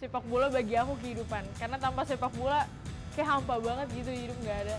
sepak bola bagi aku kehidupan. Karena tanpa sepak bola kayak hampa banget gitu hidup nggak ada.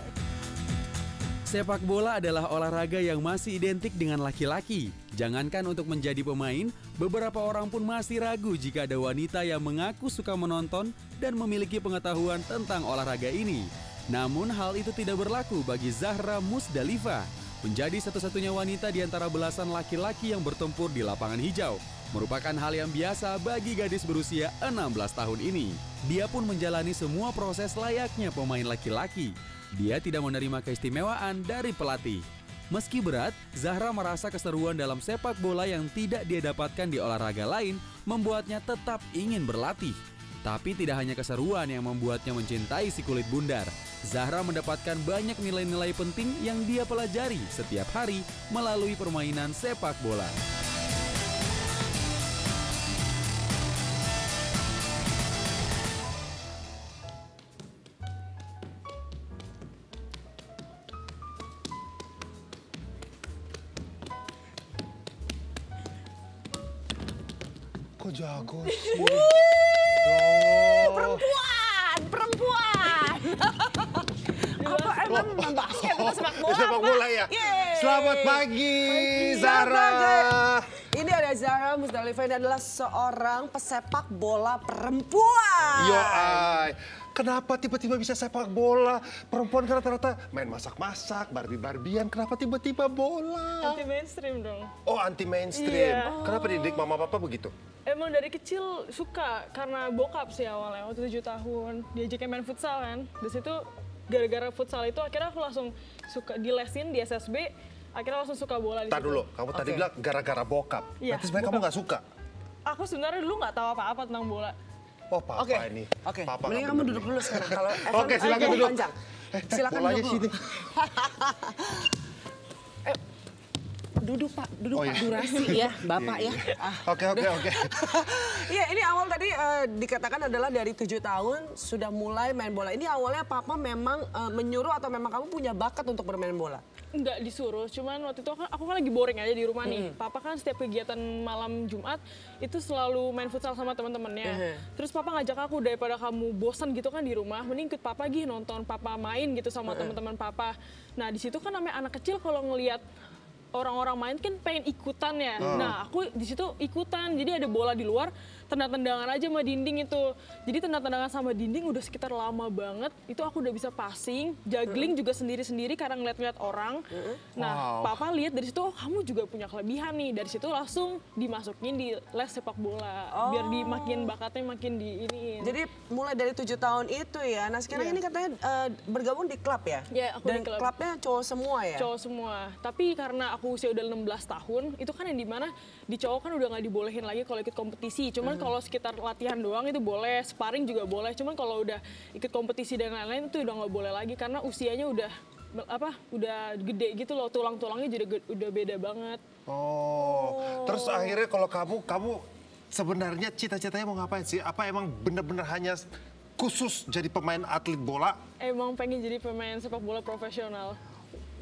Sepak bola adalah olahraga yang masih identik dengan laki-laki. Jangankan untuk menjadi pemain, beberapa orang pun masih ragu jika ada wanita yang mengaku suka menonton dan memiliki pengetahuan tentang olahraga ini. Namun hal itu tidak berlaku bagi Zahra Musdalifa, menjadi satu-satunya wanita di antara belasan laki-laki yang bertempur di lapangan hijau. Merupakan hal yang biasa bagi gadis berusia 16 tahun ini. Dia pun menjalani semua proses layaknya pemain laki-laki. Dia tidak menerima keistimewaan dari pelatih. Meski berat, Zahra merasa keseruan dalam sepak bola yang tidak dia dapatkan di olahraga lain membuatnya tetap ingin berlatih. Tapi tidak hanya keseruan yang membuatnya mencintai si kulit bundar. Zahra mendapatkan banyak nilai-nilai penting yang dia pelajari setiap hari melalui permainan sepak bola. Kok jago sih? Perempuan, perempuan. Apa emang main basket atau sepak bola? Sepak bola ya? Yeay. Selamat pagi, Selamat Zara. pagi. Ini ada Zara Musdalifah, ini adalah seorang pesepak bola perempuan. Yo, ay. Kenapa tiba-tiba bisa sepak bola? Perempuan kan rata-rata main masak-masak, Barbie-Barbian. Kenapa tiba-tiba bola? Anti mainstream dong. Oh, anti mainstream. Iya. Kenapa didik mama papa begitu? Emang dari kecil suka karena bokap sih awalnya waktu 7 tahun diajakin main futsal kan. Di situ gara-gara futsal itu akhirnya aku langsung suka dilesin di SSB. Akhirnya langsung suka bola di Tar situ. dulu, kamu tadi Oke. bilang gara-gara bokap. Iya, Nanti sebenarnya kamu nggak suka. Aku sebenarnya dulu nggak tahu apa-apa tentang bola. Oh, papa Oke, ini. oke. Papa Mending kamu duduk dulu sekarang. Kalau Oke, silakan agak duduk. panjang. Eh, Silakan bolanya duduk. sini. Duduk Pak, duduk Oh, Pak iya. durasi ya, Bapak ya. Ah. Oke, oke, oke. Iya, ini awal tadi eh, dikatakan adalah dari tujuh tahun sudah mulai main bola. Ini awalnya Papa memang eh, menyuruh atau memang kamu punya bakat untuk bermain bola? Nggak disuruh, cuman waktu itu kan aku kan lagi boring aja di rumah nih. Papa kan setiap kegiatan malam Jumat itu selalu main futsal sama teman-temannya. Mhm. Terus papa ngajak aku daripada kamu bosan gitu kan di rumah, mending ikut papa gih nonton papa main gitu sama teman-teman papa. Nah di situ kan namanya anak kecil kalau ngelihat orang-orang main kan pengen ikutan ya. Nah aku di situ ikutan, jadi ada bola di luar, tendang-tendangan aja sama dinding itu. Jadi tendang-tendangan sama dinding udah sekitar lama banget. Itu aku udah bisa passing, juggling juga sendiri-sendiri karena ngeliat-ngeliat orang. Nah, Wow. papa lihat dari situ, oh kamu juga punya kelebihan nih. Dari situ langsung dimasukin di les sepak bola, biar di makin bakatnya makin di ini. Jadi mulai dari tujuh tahun itu ya. Nah sekarang Iya. ini katanya eh, bergabung di klub ya? Iya, aku Dan di klub. klubnya cowok semua ya? cowok semua. Tapi karena aku usia udah 16 tahun, itu kan yang di mana di cowok kan udah nggak dibolehin lagi kalau ikut kompetisi. Cuman Hmm. kalau sekitar latihan doang itu boleh, sparring juga boleh. Cuman kalau udah ikut kompetisi dan lain-lain itu udah nggak boleh lagi karena usianya udah apa udah gede gitu loh tulang-tulangnya jadi udah beda banget Oh, terus akhirnya kalau kamu, kamu sebenarnya cita-citanya mau ngapain sih? Apa emang bener-bener hanya khusus jadi pemain atlet bola? emang pengen jadi pemain sepak bola profesional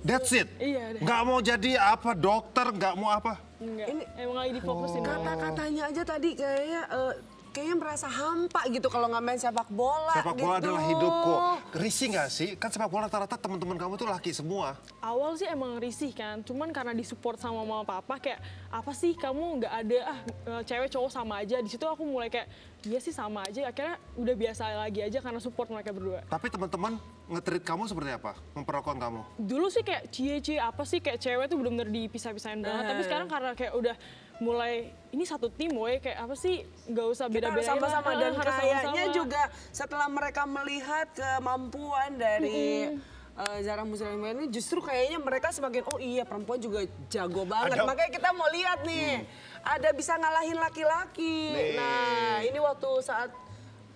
That's it? Iya, deh. Nggak mau jadi apa, dokter, nggak mau apa? Enggak Ini- emang lagi difokusin. Kata-katanya aja tadi kayaknya eh, kayaknya merasa hampa gitu kalau nggak main sepak bola. Sepak bola gitu. adalah hidupku. Risih nggak sih? Kan sepak bola rata-rata teman-teman kamu tuh laki semua. awal sih emang risih kan cuman karena disupport sama mama papa kayak apa sih kamu nggak ada ah eh, cewek cowok sama aja di situ aku mulai kayak iya sih sama aja akhirnya udah biasa lagi aja karena support mereka berdua Tapi teman-teman nge-treat kamu seperti apa? Memperlakukan kamu? dulu sih kayak cie cie apa sih kayak cewek tuh bener-bener dipisah-pisahin banget tapi sekarang karena kayak udah mulai ini satu tim woy kayak apa sih nggak usah beda-beda sama-sama dan harus kayaknya sama-sama. juga setelah mereka melihat kemampuan dari eh, Zara Muslimah ini justru kayaknya mereka semakin oh iya perempuan juga jago banget. Ada- Makanya kita mau lihat nih. Ada bisa ngalahin laki-laki. Nah, ini waktu saat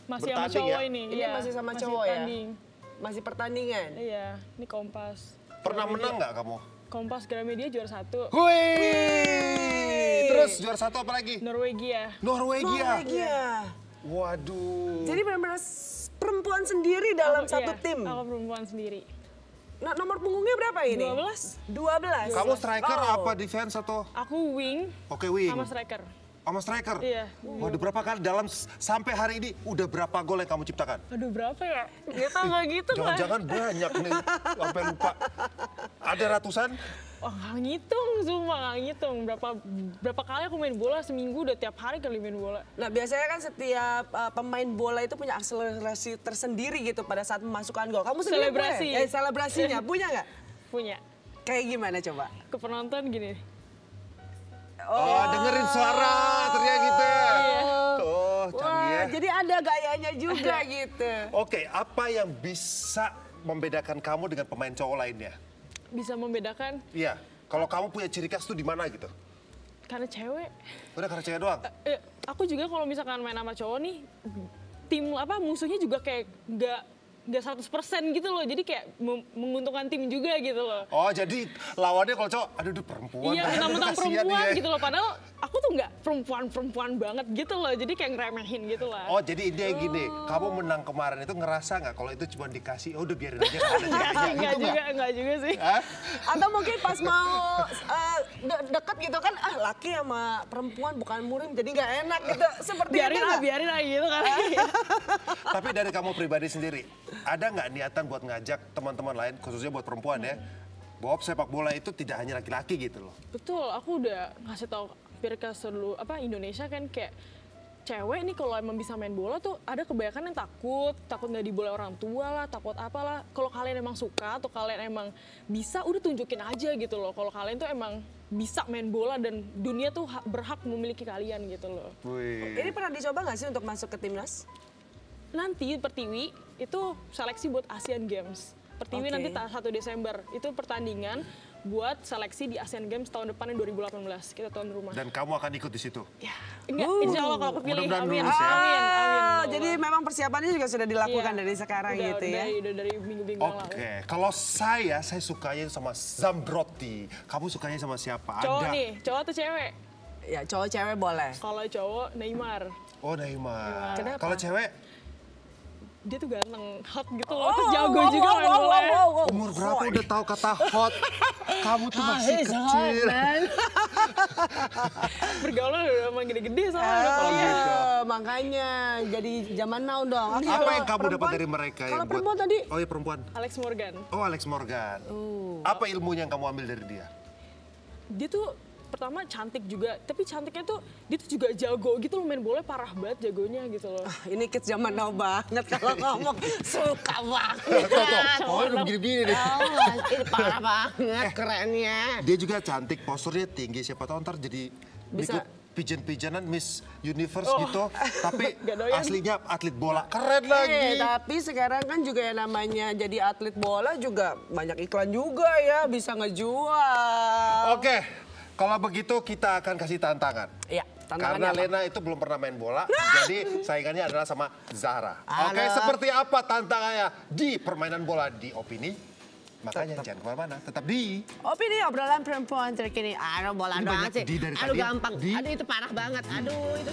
masih sama cowok ya? ini ini iya, masih sama cowok ya. tanding. Masih pertandingan. iya ini kompas Pernah menang nggak kamu? kompas Gramedia juara satu Wih! Terus juara satu apa lagi? Norwegia Norwegia. Norwegia. Waduh. Jadi benar-benar perempuan sendiri dalam Aku- satu iya, tim. Aku perempuan sendiri. Nah, nomor punggungnya berapa ini? 12. 12. Kamu striker Oh. apa defense atau? Aku wing Oke wing. sama striker. sama striker. Iya. Waduh berapa kali dalam sampai hari ini udah berapa gol yang kamu ciptakan? Aduh berapa ya? Gitu nggak gitu kan? Jangan-jangan banyak nih, sampai lupa. Ada ratusan? Wah nggak ngitung, sumpah nggak ngitung. Berapa berapa kali aku main bola seminggu udah tiap hari kali main bola. Nah biasanya kan setiap uh, pemain bola itu punya akselerasi tersendiri gitu pada saat memasukkan gol. Kamu sendiri Selebrasi. punya? Eh, selebrasinya punya nggak? Punya. Kayak gimana coba? Ke penonton gini. Oh, dengerin suara teriak gitu ya. Oh, canggih Wah, ya. jadi ada gayanya juga gitu. Oke, apa yang bisa membedakan kamu dengan pemain cowok lainnya? Bisa membedakan Iya, kalau kamu punya ciri khas tuh di mana gitu? karena cewek. Udah karena cewek doang? Eh, aku juga kalau misalkan main sama cowok nih, tim apa musuhnya juga kayak nggak nggak 100% gitu loh. Jadi kayak menguntungkan tim juga gitu loh. Oh, jadi lawannya kalau cowok, aduh, aduh perempuan. Iya, mentang-mentang Kasihan perempuan dia. gitu loh. Padahal aku tuh nggak perempuan-perempuan banget gitu loh. Jadi kayak ngeremehin gitu lah. Oh, jadi intinya gini, kamu menang kemarin itu ngerasa nggak kalau itu cuma dikasih, oh udah biarin aja Enggak gitu juga, nggak? enggak juga sih. Hah? Atau mungkin pas mau uh, de- deket gitu kan, ah laki sama perempuan bukan murim jadi nggak enak gitu. Seperti Biarin itu lah, biarin lah gitu kan. Tapi dari kamu pribadi sendiri, ada nggak niatan buat ngajak teman-teman lain, khususnya buat perempuan ya, bahwa sepak bola itu tidak hanya laki-laki gitu loh. Betul, aku udah ngasih tahu hampir ke seluruh apa Indonesia kan kayak cewek nih kalau emang bisa main bola tuh ada kebanyakan yang takut, takut nggak diboleh orang tua lah, takut apalah. Kalau kalian emang suka atau kalian emang bisa, udah tunjukin aja gitu loh. Kalau kalian tuh emang bisa main bola dan dunia tuh ha- berhak memiliki kalian gitu loh. Wih. Ini pernah dicoba nggak sih untuk masuk ke timnas? Nanti Pertiwi itu seleksi buat Asian Games. Pertiwi Oke. nanti ta- 1 Desember itu pertandingan buat seleksi di Asian Games tahun depan yang 2018 kita tuan rumah. Dan kamu akan ikut di situ. Ya, enggak, insya Allah kalau kepilih, Mudah-mudahan amin, lulus ya. amin, amin. Ah, Allah. jadi memang persiapannya juga sudah dilakukan Iya. dari sekarang Udah- gitu ya. Dari, udah dari minggu-minggu. Oke, kalau saya, saya sukanya sama Zambrotti. Kamu sukanya sama siapa? Cowok Ada. nih, cowok atau cewek? Ya cowok cewek boleh. Kalau cowok Neymar, Oh, Neymar. Kenapa? Kalau cewek, dia tuh ganteng, hot gitu loh, Oh, terus jago wow, juga wow, main wow, wow, umur berapa udah tahu kata hot? Kamu tuh masih kecil. Bergaul udah emang gede-gede sama udah kuliah. Oh, makanya jadi zaman now dong. Oke, Apa yang kamu dapat dari mereka yang buat- perempuan tadi Oh iya perempuan. Alex Morgan, Oh Alex Morgan. Apa ilmunya yang kamu ambil dari dia? dia tuh pertama cantik juga, tapi cantiknya tuh dia tuh juga jago gitu loh main bola parah banget jagonya gitu loh. ini kids zaman now banget kalau ngomong suka banget. Tuh, tuh, pokoknya udah begini-begini nih. Oh, ini parah banget kerennya. Dia juga cantik, posturnya tinggi. Siapa tahu ntar jadi Bisa. ikut pigeon-pigeonan Miss Universe Oh. gitu. Tapi aslinya atlet bola. Keren lagi. Eh, tapi sekarang kan juga yang namanya jadi atlet bola juga banyak iklan juga ya, bisa ngejual. Oke, kalau begitu kita akan kasih tantangan. Iya, Karena apa? Lena itu belum pernah main bola, jadi saingannya adalah sama Zahra. Oke, Halo. seperti apa tantangannya di permainan bola di Opini? Makanya jangan ke mana-mana, tetap di... Opini obrolan perempuan terkini. Aduh bola doang sih. Aduh gampang. Di. Aduh itu parah banget. Aduh itu.